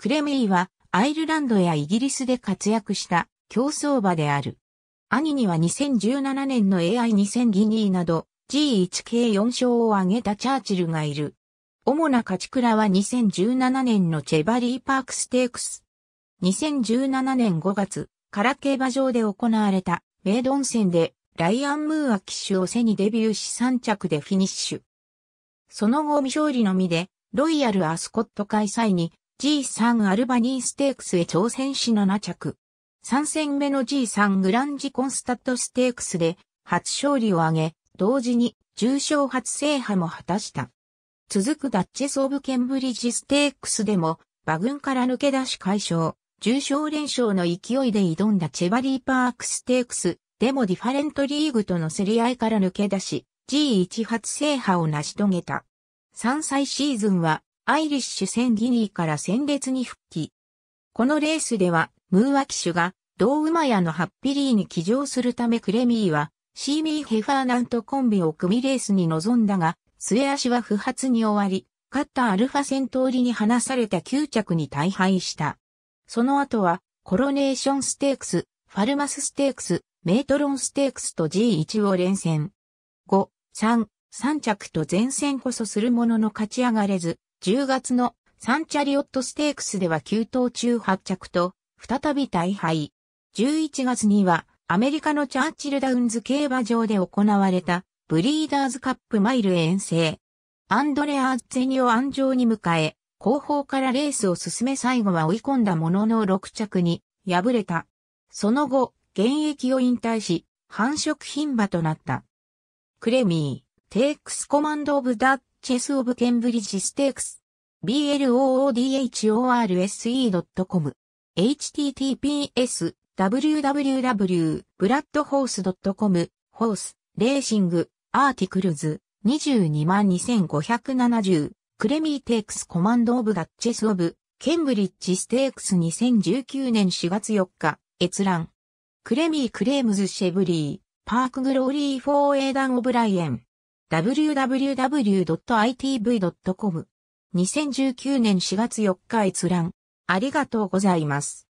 クレミーはアイルランドやイギリスで活躍した競走馬である。兄には2017年の AI2000 ギニーなど G1 系4勝を挙げたチャーチルがいる。主な勝ち倉は2017年のチェバリーパークステークス。2017年5月、カラ競馬場で行われたメイドン戦でライアン・ムーア騎手を背にデビューし3着でフィニッシュ。その後未勝利のみで、ロイヤル・アスコット開催に G3 アルバニーステークスへ挑戦し7着。3戦目の G3 グランジコンスタットステークスで初勝利を挙げ、同時に重賞初制覇も果たした。続くダッチェス・オブ・ケンブリッジ・ステークスでも馬群から抜け出し解消、重賞連勝の勢いで挑んだチェバリーパークステークスでもディファレントリーグとの競り合いから抜け出し、G1 初制覇を成し遂げた。3歳シーズンはアイリッシュ戦ギニーから戦列に復帰。このレースではムーア騎手が同馬屋のハッピリーに騎乗するためクレミーはシーミー・ヘファーナントコンビを組みレースに臨んだが、末足は不発に終わり、勝ったアルファ戦闘りに離された9着に大敗した。その後は、コロネーションステークス、ファルマスステークス、メートロンステークスと G1 を連戦。5、3、3着と前線こそするものの勝ち上がれず、10月のサンチャリオットステークスでは9頭中8着と、再び大敗。11月には、アメリカのチャーチルダウンズ競馬場で行われた、ブリーダーズカップマイル遠征。アンドレアーゼニを安城に迎え、後方からレースを進め最後は追い込んだものの6着に敗れた。その後、現役を引退し、繁殖牝馬となった。クレミー。 Takes Command of Duchess of Cambridge Stakes。bloodhorse.com https www.bloodhorse.com horse、racing、articles、222,570 Clemmie Takes Command of Duchess of Cambridge Stakes 2019年4月4日。閲覧。Clemmie Claims Cheveley Park Glory for Aidan O'Brien www.itv.com 2019年4月4日閲覧。ありがとうございます。